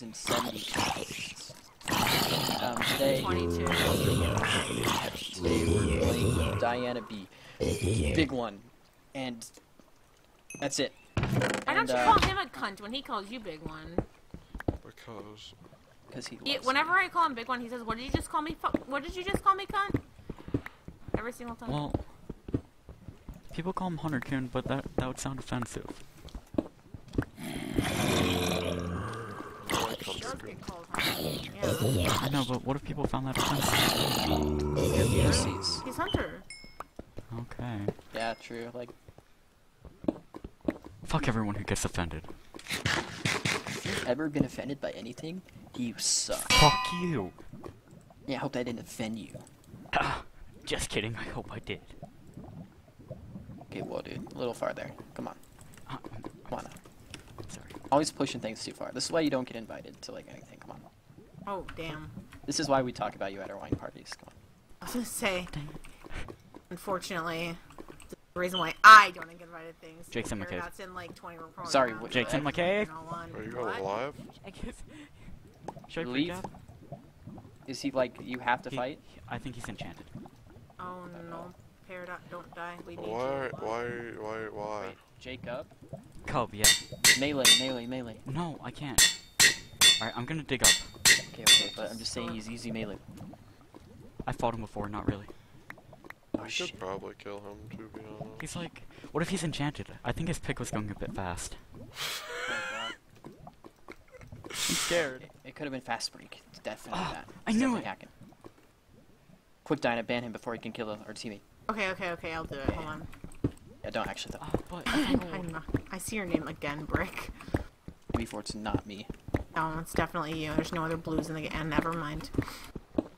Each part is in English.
Revolution Season 72. Um, today, 22. today we're playing Diana B. Big one. And that's it. Why don't And, you uh, call him a cunt when he calls you big one? Because Because he He, loves whenever me. I call him big one, he says, "What did you just call me? What did you just call me, cunt?" Every single time. Well, people call him Hunterkun, but that that would sound offensive. I like he does Hunter get called Hunter. Yeah. I know, but what if people found that offensive? They're pussies. He's Hunter. Okay. Yeah, true. Like, Fuck everyone who gets offended. if you've ever been offended by anything, you suck. Fuck you. Yeah, I hope that didn't offend you. Ah, just kidding. I hope I did. Okay, well, dude, a little farther. Come on. Ah, Come on now. sorry. Always pushing things too far. This is why you don't get invited to, like, anything. Come on. Oh damn. This is why we talk about you at our wine parties. Come on. I was gonna say, unfortunately, the reason why I don't get invited to things. Jake's in my cave. That's in like 20 room program. Sorry, what- Jake's in my cave. Are you going live? I guess. Should I Leave? Is he, like, you have to He- fight? I think he's enchanted. Oh no, Peridot, don't die. We need Why? you. Why? Why? Why? Wait, Jacob? Cub, yeah. Melee, melee, melee. No, I can't. Alright, I'm gonna dig up. Okay, okay, but I'm just saying he's easy melee. I fought him before, not really. Oh, I shit. should probably kill him, to be honest. He's like, what if he's enchanted? I think his pick was going a bit fast. I'm scared. It, it could have been fast break. It's definitely Ah, that. I It's knew definitely it. Hacking. Quick Dyna, ban him before he can kill our teammate. Okay, okay, okay. I'll do it. Hold on. Yeah, don't actually though. Oh, but I'm oh. not, I see your name again, Brick. Before it's not me. No, it's definitely you. There's no other blues in the game. Never mind.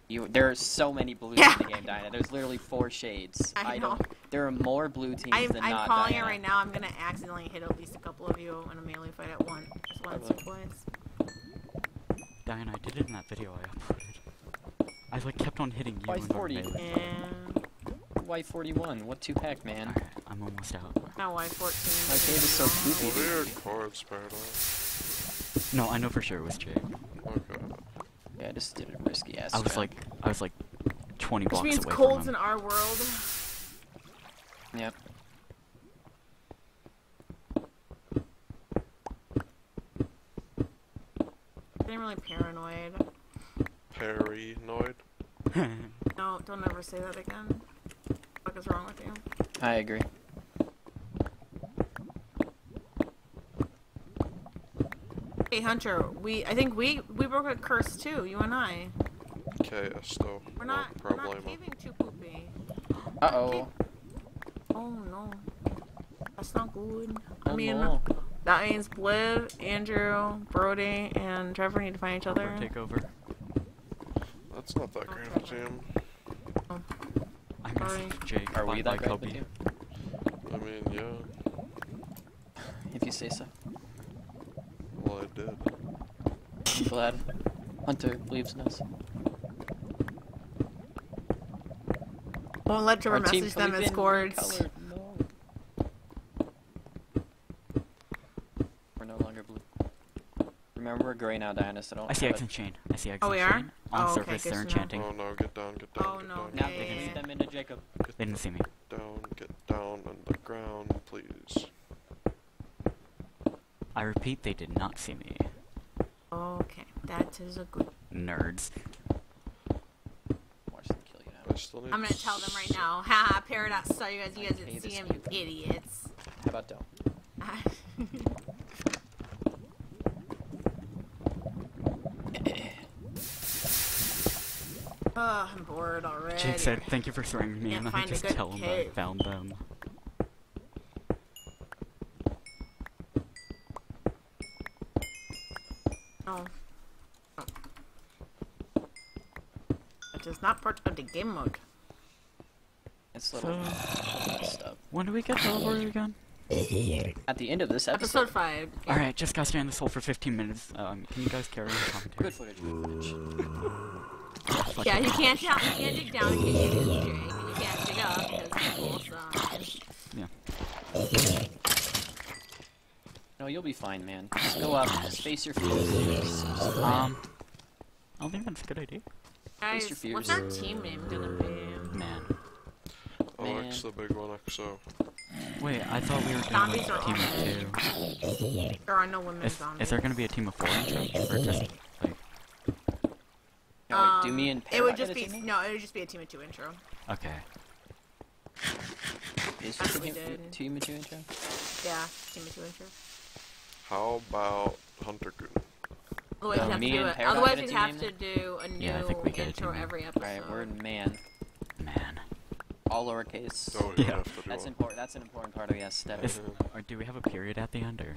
You, there are so many blues Yeah. in the game, Dyna. There's literally four shades. I don't. know. There are more blue teams I'm, than I'm not. calling it right now. I'm gonna accidentally hit at least a couple of you in a melee fight at once, once or twice. Diana, I did it in that video I uploaded. I like kept on hitting you Why and the 40? melee. And Why 41. What two pack, man? Alright, I'm almost out. now Y14. My cave is so What poopy. are your coords, Paradise? No, I know for sure it was Jake. Okay. Yeah, I just did a risky ass. I was strat. like, I was like 20 Which blocks means away cold's from in our world. Yep. Getting really paranoid. Paranoid. No, don't ever say that again. What is wrong with you? I agree. Hey Hunter, we I think we we broke a curse too. You and I. Okay, Esto. We're No not we're not problemo. caving too poopy. Uh oh. Oh no, that's not good. I Oh, mean, no. that means Bliv, Andrew, Brody, and Trevor need to find each other. Take over. That's not that great of a team. I Sorry. messaged Jake. Are we bye that bye, great of a team? I mean, yeah. If you say so. Well, I did. I'm glad. Hunter believes in us. Won't let Trevor Our message them could as have Scords. No. We're no longer blue. Remember, we're gray now, Diana, so don't. I see have X it. and Chain. I see X Oh, and we are? Chain. On Oh, surface, good they're to enchanting. Oh no, get down, get down, Oh, get no, down, Now okay. they can see them into Jacob. They didn't see me. get down, get down on the ground, please. I repeat, they did not see me. Okay, that is a good. Nerds. Watch them kill you now. I'm gonna tell them right now. Haha, Paradox saw you guys. You guys didn't see him, you idiots. How about don't? oh, I'm bored already. Jake said, thank you for throwing me, and I find just good tell him I found them. Not part of the game mode. It's a little So, messed up. when do we get teleported again? At the end of this episode, Episode 5. Alright, just gotta stay in this hole for 15 minutes. Um, can you guys carry on commentary? good footage. Good footage. Fuck Yeah, you can't down, you can't dig down in case you lose Jake, and you can't dig up because people suck. Yeah. No, you'll be fine, man. Just go up, just face your fears. Just- just go Um, I don't think that's a good idea. Face Guys, your what's fears. our team name gonna be? Man. Oh, Man. X the big one, XO. Wait, I thought we were doing Zombies like, a team of two. There are no women Is, zombies. is there gonna be a team of four in? Or just like No, wait, do Um, me and It would just be no. It would just be a team of two intro. okay. Is That's what we team, did. team of two intro? Yeah, team of two intro. How about Hunter Goon? Otherwise, So we'd have to do it. Otherwise, get a we'd have to do a new Yeah, I think we get a intro every episode. Alright, word man. Man. All lowercase. Oh, you Yeah. have to do That's important. That's an important part of the aesthetic. Is, or do we have a period at the end or?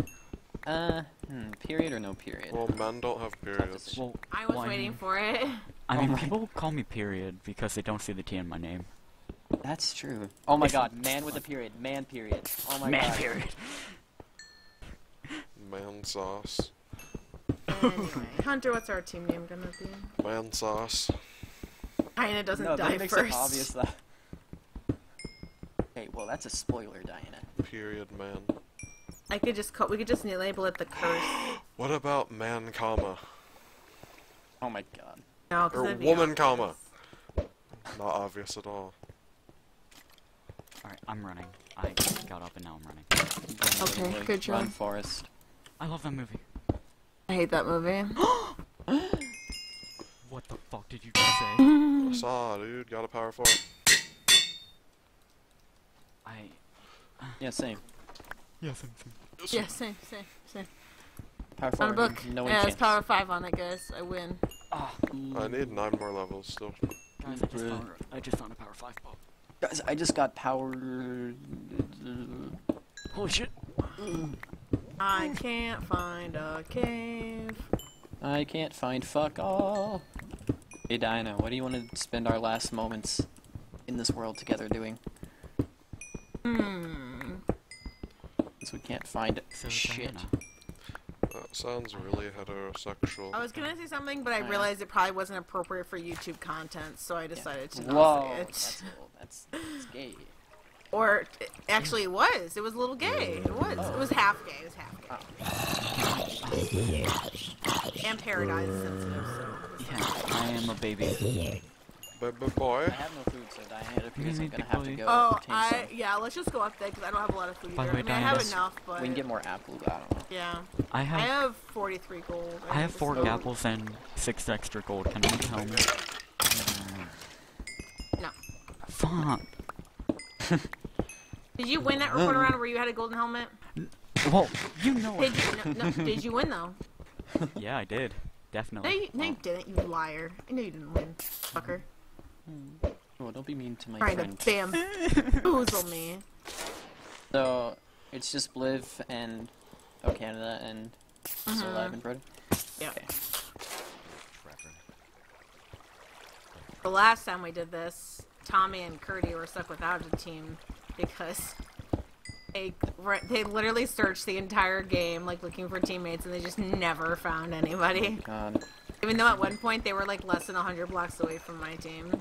Uh, hmm, period or no period? Well, men don't have periods. Well, I was well, waiting mean- for it. I Oh mean, my- people call me period because they don't see the T in my name. That's true. Oh my god, man with a period. Man period. Oh my Man god. Man period. Man sauce. Anyway, Hunter, what's our team name gonna be? Man sauce. Diana doesn't No, die that makes first. it obvious that. Okay, well that's a spoiler, Diana. Period man. I could just call, we could just label it the curse. What about man comma? Oh my god. No, 'cause Or that'd be woman, obvious. comma. Not obvious at all. Alright, I'm running. I got up and now I'm running. Okay, good job. Run, Forest. I love that movie. I hate that movie. What the fuck did you just say? Saw, dude. Got a power four. I. Yeah, same. Yes, I'm. yeah, same, same, same. Power On a forward. book. No yeah, it's power five on it, guys. I win. Ah, I need nine more levels still. guys, I just found. I just found a power five book. Guys, I just got power. Holy shit! I can't find a cave. I can't find fuck all. Hey Diana, what do you want to spend our last moments in this world together doing? Hmm. Since we can't find So shit. That sounds really heterosexual. I was gonna say something, but I yeah. realized it probably wasn't appropriate for YouTube content, so I decided to not Whoa, say it. that's cool. That's, that's gay. Or actually, it was. It was a little gay. It was. It was half gay. It was half gay. And paradise sensitive. So. yeah, I am a baby. Baby boy. I have no food, so Diana, it appears I'm gonna have to boy. go Oh, I some. yeah. Let's just go up there because I don't have a lot of food By either. way, I mean, I have enough, but We can get more apples. I don't know. yeah. I have. I have. have 43 gold. I have just- four oh, apples and six extra gold. Can you tell me? No. Fuck. Did you win that report around where you had a golden helmet? Well, you know Did you? No, no, did you win though? Yeah, I did. No, Definitely. you, no, you didn't. You liar. I know you didn't win, fucker. Oh, don't be mean to my Trying friend. to bamboozle me. So it's just Bliv and Oh Canada and still Mhm. alive and Brody. Yeah. Okay. The last time we did this, Tommy and Curdy were stuck without a team because they they literally searched the entire game like looking for teammates and they just never found anybody. God. Even though at one point they were like less than 100 blocks away from my team.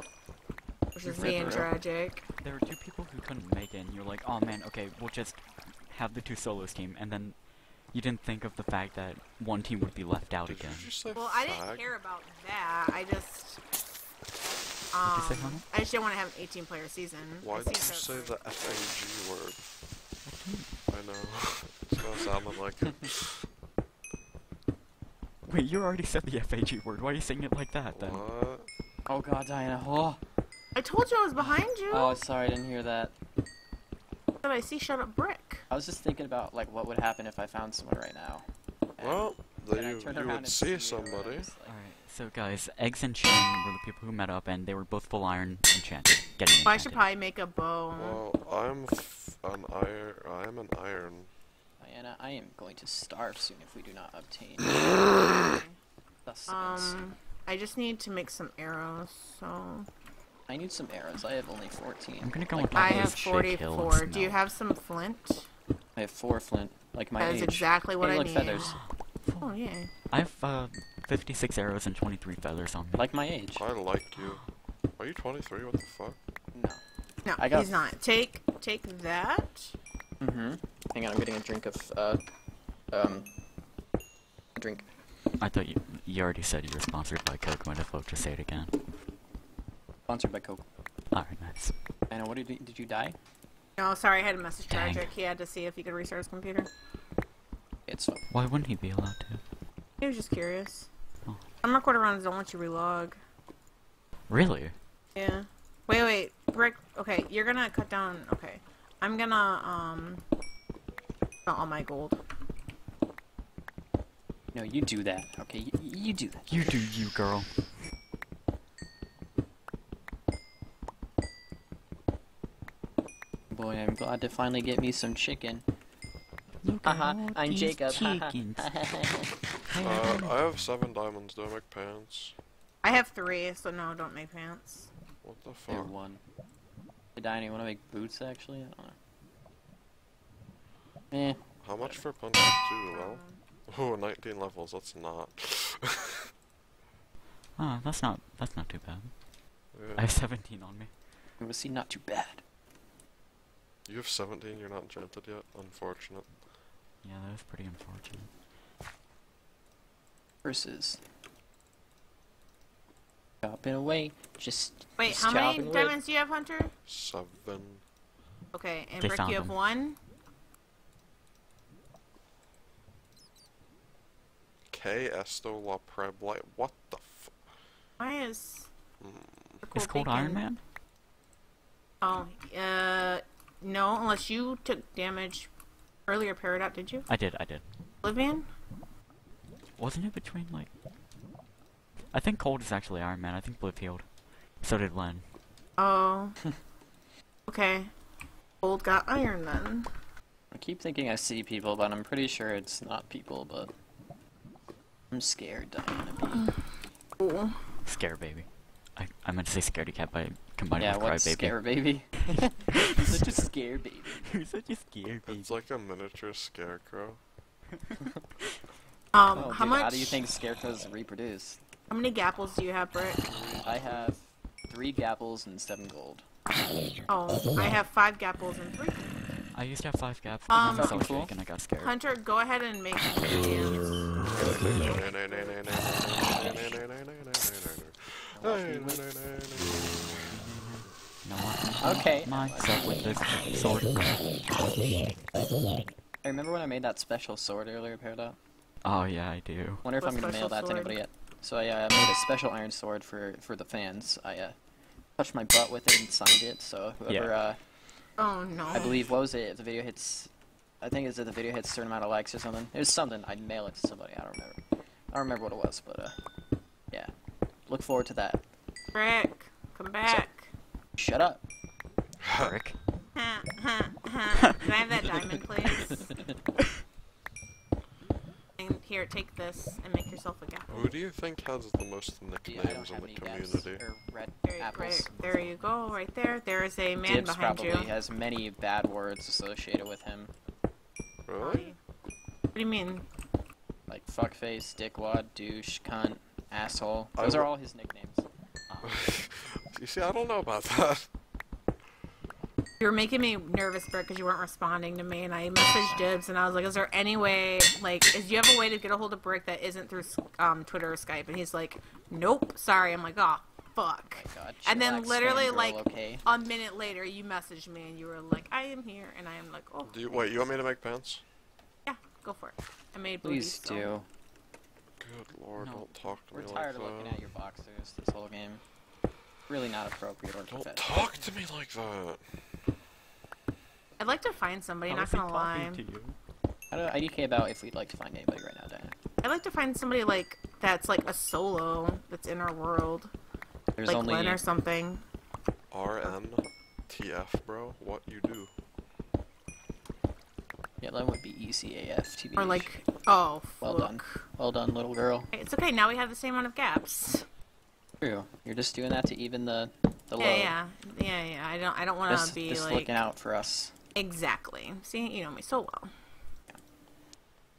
Which is being tragic. There were two people who couldn't make it, and you're like, oh man, okay, we'll just have the two solos team, and then you didn't think of the fact that one team would be left out Did you again. just say Well, I didn't care about that. I just. You Um, say, I just don't want to have an 18 player season. Why did you say the F-A-G word? I know. it's not sounding like it. Wait, you already said the FAG word. Why are you saying it like that then? What? Oh God, Diana. Oh. I told you I was behind you. Oh, sorry, I didn't hear that. But I see shut up brick. I was just thinking about like what would happen if I found someone right now. And Well, then then you, you would and see you, and somebody. Was like, Alright, so guys, Eggs and Shane were the people who met up, and they were both full iron enchanted. Getting Well, I should probably make a bow. Well, I'm f- an iron. I'm an iron. Diana, I am going to starve soon if we do not obtain sustenance. um, I just need to make some arrows. So I need some arrows. I have only 14. I'm gonna go like with my I have is Shake Hill and 44. Do you have some flint? I have four flint, like my That is age. exactly what hey, I look, need. feathers, Oh yeah. I have uh, 56 arrows and 23 feathers on me. like my age. I like you. Are you 23? What the fuck? No. No, I got- he's not. Take take that. Mm-hmm. Hang on, I'm getting a drink of uh, Um, a drink. I thought you you already said you were sponsored by Coke. Might as well just say it again. Sponsored by Coke. Alright, nice. Anna, what did you, did you die? No, sorry, I had a message Dang. tragic. He had to see if he could restart his computer. It's fine. Why wouldn't he be allowed to? He was just curious. Oh. Some recorder runs don't let you relog. Really? Yeah. Wait, wait, Brick. Okay, you're gonna cut down. Okay, I'm gonna um. Not all my gold. No, you do that. Okay, you, you do that. You do you, girl. Boy, I'm glad to finally get me some chicken. Look Haha, at all I'm these Jacob. chickens. Uh, I have seven diamonds. Do I make pants? I have three, so no, don't make pants. What the There fuck? one. Hey, Dinah, you want to make boots, actually? I don't know. Eh. How much for punching two? Well, oh, 19 levels. That's not. Ah, that's not that's not too bad. Yeah. I have 17 on me. It was see not too bad. You have 17. You're not enchanted yet. Unfortunate. Yeah, that was pretty unfortunate. Versus. Chopping away. Just. Wait, just how many chopping diamonds do you have, Hunter? Seven. Okay, and They Brick, you have them. one. K Esto La Preb. What the f? Why is? The Is cool Cold Iron Man? Oh, uh, no, unless you took damage earlier. Peridot, did you? I did, I did. Oblivion? Wasn't it between like? I think Cold is actually Iron Man. I think Blue healed. So did Len. Oh. okay. Gold got iron then. I keep thinking I see people, but I'm pretty sure it's not people, but. I'm scared, Diana. Cool. Scare baby. I I meant to say scaredy cat by combining Yeah, with what's cry baby. scare baby? Such a scare baby. You're such a scare baby. It's like a miniature scarecrow. Um, Oh, how dude, much? How do you think scarecrows reproduce? How many gapples do you have, Brick? I have three gapples and seven gold. Oh, I have five gapples and three. I used to have five gaps, Um, and I Cool. and I got scared. Hunter, go ahead and make some pants. You know? Okay. Myself with this sword. Hey, remember when I made that special sword earlier, Peridot? Oh yeah, I do. Wonder if What I'm gonna mail special that to anybody yet. So I uh, made a special iron sword for for the fans. I uh, touched my butt with it and signed it. So whoever, Yeah. uh, Oh no. I believe, what was it? If the video hits, I think it's if the video hits a certain amount of likes or something. It was something. I'd mail it to somebody. I don't remember. I don't remember what it was, but uh, yeah. Look forward to that. Brick, come back. Shut up. Brick. Ha, ha, ha. Can I have that diamond, please? And here, take this and make yourself a gapple. Who do you think has the most Dude, I don't nicknames in the community? red There, you- apples. There you go, right there. There is a man Dibs behind probably you. has many bad words associated with him, Really? What do you mean? like fuckface, dickwad, douche, cunt, asshole. I Those are all his nicknames. you see, I don't know about that. You were making me nervous, Brick, because you weren't responding to me, and I messaged Dibs, and I was like, "Is there any way, like, is do you have a way to get a hold of Brick that isn't through um, Twitter or Skype?" And he's like, "Nope, sorry." I'm like, "Oh, fuck." God, And then literally, fangirl, like, okay. a minute later, you messaged me, and you were like, "I am here," and I am like, "Oh, Do you, wait, you want me to make pants? yeah, go for it." I made Please booties, so- do. Good lord, No. don't talk to We're me tired of looking at your boxers this whole game. Really not appropriate or Don't talk to me like that. I'd like to find somebody. How not gonna lie. to you? I don't IDK about if we'd like to find anybody right now, Diana. I'd like to find somebody like that's like a solo that's in our world, There's like only Glenn or something. RNTF, bro. What you do? Yeah, that would be E ECAF TBH. Or like, oh, Well done. Well done, little girl. It's okay. Now we have the same amount of gaps. True. You're just doing that to even the the load. Yeah, yeah, yeah, yeah. I don't, I don't want to Just, be just like looking out for us. exactly. See, you know me so well.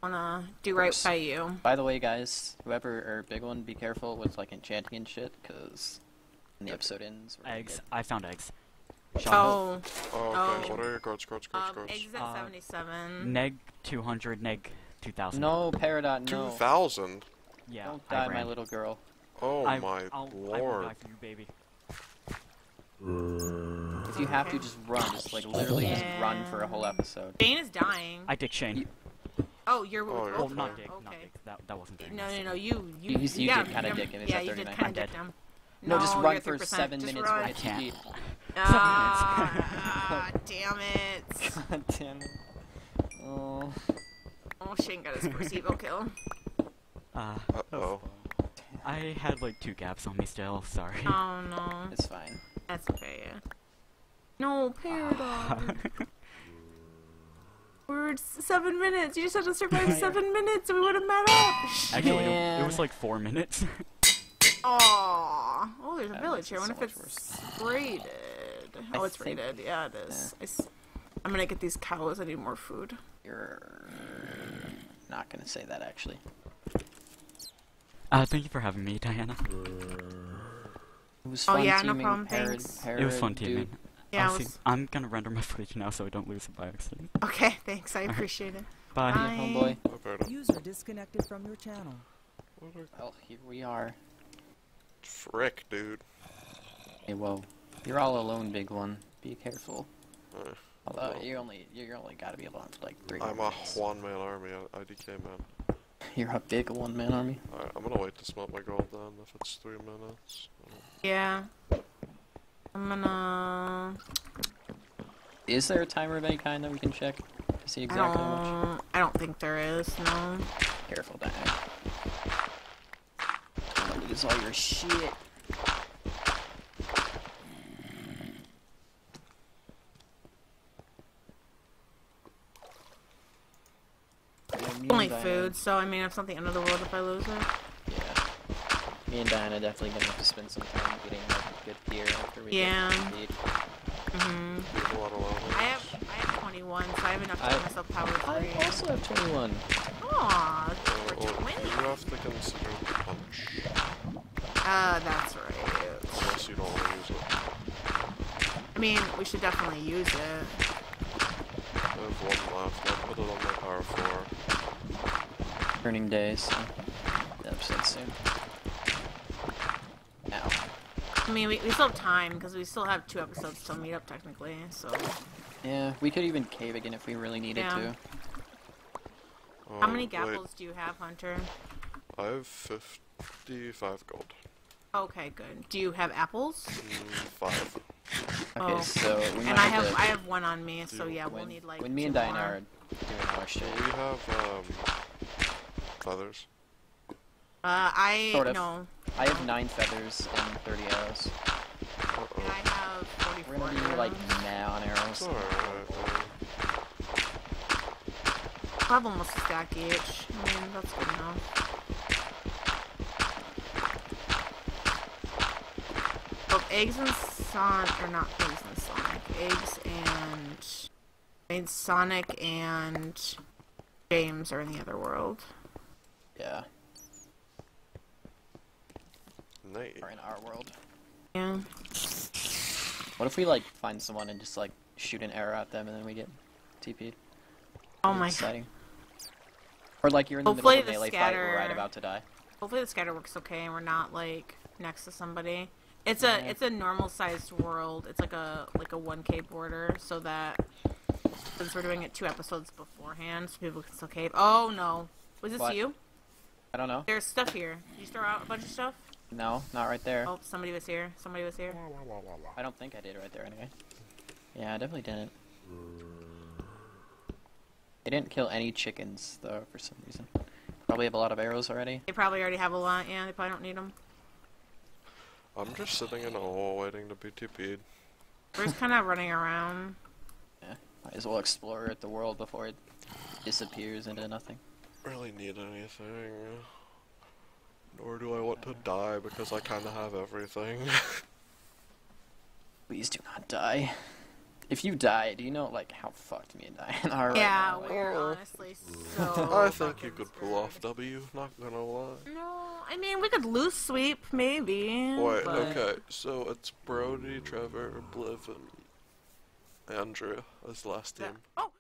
Wanna do right by you. By the way, guys, whoever or big one, be careful with like enchanting and shit, because when the episode ends, Eggs. get- I found eggs. Shot Oh, Oh, okay. Oh. What are your coords, cards, cards, um, cards? exit Uh, seventy-seven. Neg 200, neg 2000. No, Peridot, Two no. thousand. Yeah. Don't die, my little girl. Oh I, my I'll, I will lord. die for you, baby. If you have to, just run. Just like literally just run for a whole episode. Shane is dying. I dick Shane. You- oh, you're. Oh, you're Oh, not dick, Okay. not dick. That, that wasn't very No, no, no. You, you, You- you did kinda dick him, it's Yeah, at you did kind I'm of dick dead. him. No, just run for seven Just minutes run. when I can't. GG. Ah, damn it. God damn it. Oh. Oh, Shane got his first Evo kill. Uh, Uh oh. I had like two gaps on me still. Sorry. Oh no. It's fine. That's okay, yeah. No, Paradox. We're seven minutes. You just had to survive seven minutes and we would have met up. Actually, it, it was like four minutes. Aww. Oh, there's a That village here. I it wonder so if much it's rated. I Oh, it's think- rated. Yeah, it is. I'm gonna get these cows. I need more food. You're not gonna say that actually. Uh, thank you for having me, Diana. It was Oh, fun yeah, no problem, Parrot- thanks. It was fun dude. teaming. Yeah, it I'll see- was- I'm gonna render my footage now so I don't lose it by accident. Okay, thanks. I appreciate it. Bye. Bye. Homeboy. User disconnected from your channel. What Well, here we are. frick, dude. Hey, whoa. You're all alone, big one. Be careful. Uh, Although Well. you only you only gotta be alone for like three. I'm more a one man army, IDK man. You're a big one man army. Alright, I'm gonna wait to smelt my gold then if it's three minutes. Yeah. I'm gonna. Is there a timer of any kind that we can check to see I exactly how much? don't. I don't think there is. No. Careful, Diana. Don't lose all your shit. Yeah, me and Only Diana- food, so I mean, it's not the end of the world if I lose it. Yeah. Me and Diana definitely gonna have to spend some time getting like good gear after we Yeah. get to beat. hmm You have a lot of levels. I have I have 21, so I have enough to I- myself power I free. also have 21. Aw, Uh, we're well, you have to consider the punch. Uh, that's right. Unless you don't want to use it. I mean, we should definitely use it. I have one left. I'll put it on my power 4. Turning days. So the episode soon. Ow. I mean, we, we still have time because we still have two episodes till meet up technically. So, Yeah, we could even cave again if we really needed Yeah. to. how Um, many wait, gapples do you have, Hunter? I have 55 gold. Okay, good. Do you have apples? Mm, 5. Okay, Oh. so we might And I have to- I have one on me, so yeah, we'll need like. when me two and Diana are doing our shit. We have, um, feathers. Uh, I Sort of. no. I have nine feathers and 30 arrows. And Uh-oh. I have We're gonna be like arrows. now on arrows. It's alright. uh, I have almost a stack each. I mean, that's good enough. Oh, eggs and Sonic, or not eggs and Sonic, eggs and. I mean, Sonic and James are in the other world. Yeah, Nate. or in our world. Yeah. What if we like find someone and just like shoot an arrow at them and then we get TP'd? Oh That'd my. Exciting. Or like you're in the Hopefully middle of a the melee fight, we're right about to die. Hopefully the scatter works okay and we're not like next to somebody. It's a it's a normal sized world. It's like a like a 1k border so that since we're doing it two episodes beforehand so people can still cave. Oh no. Was this What? you? I don't know. There's stuff here. Did you throw out a bunch of stuff? No, not right there. Oh, somebody was here. Somebody was here. I don't think I did right there anyway. Yeah, I definitely didn't. They didn't kill any chickens though for some reason. Probably have a lot of arrows already. They probably already have a lot. Yeah, they probably don't need them. I'm just sitting in a hole waiting to be TP'd. We're just kind of running around. Yeah, might as well explore the world before it disappears into nothing. Really need anything. Nor do I want to die because I kinda have everything. Please do not die. If you die, do you know like how fucked me and Diane are right yeah, now? Like, we're honestly so. I think you could pull off screwed. W, not gonna lie. No, I mean we could loose sweep maybe. Wait, but- okay, so it's Brody, Trevor, Bliv, and Andrea as last Yeah. team. Oh,